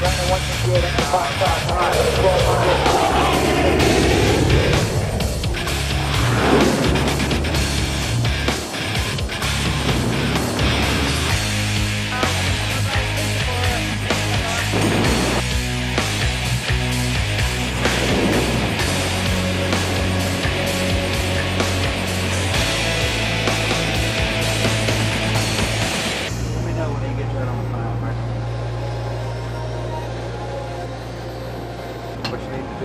China 168 and 555, 1200.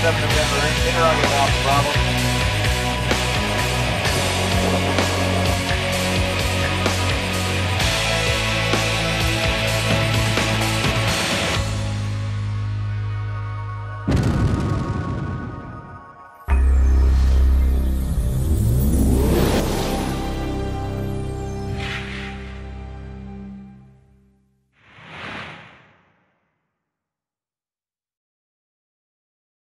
7 November, interrogative Alpha Bravo. Thank